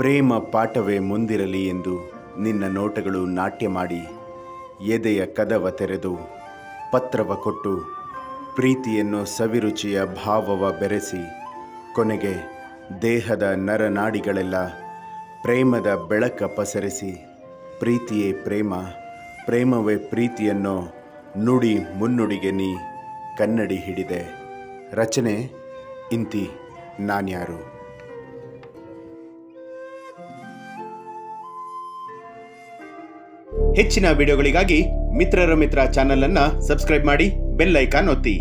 ಪ್ರೇಮ ಪಾಠವೇ ಮುಂದಿರಲಿ ಎಂದು ನಿನ್ನ ನೋಟಗಳು ನಾಟ್ಯ ಮಾಡಿ ಎದೆಯ ಕದವ ತೆರೆದು ಪತ್ರವ ಕೊಟ್ಟು ಪ್ರೀತಿಯನ್ನು ಸವಿರುಚಿಯ ಭಾವವ ಬೆರೆಸಿ ಕೊನೆಗೆ ದೇಹದ ನರನಾಡಿಗಳೆಲ್ಲ ಪ್ರೇಮದ ಬೆಳಕ ಪಸರಿಸಿ ಪ್ರೀತಿಯೇ ಪ್ರೇಮ, ಪ್ರೇಮವೇ ಪ್ರೀತಿಯನ್ನು ನುಡಿ ಮುನ್ನುಡಿಗೆ ನೀ ಕನ್ನಡಿ ಹಿಡಿದೆ. ರಚನೆ ಇಂತಿ ನಾನ್ಯಾರು. ಹೆಚ್ಚಿನ ವಿಡಿಯೋಗಳಿಗಾಗಿ ಮಿತ್ರರ ಮಿತ್ರ ಚಾನೆಲ್ ಅನ್ನ ಸಬ್ಸ್ಕ್ರೈಬ್ ಮಾಡಿ ಬೆಲ್ ಐಕಾನ್ ಒತ್ತಿ.